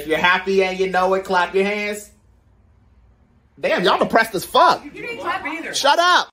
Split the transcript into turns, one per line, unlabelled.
If you're happy and you know it, clap your hands. Damn, y'all depressed as fuck.
You didn't clap either.
Shut up.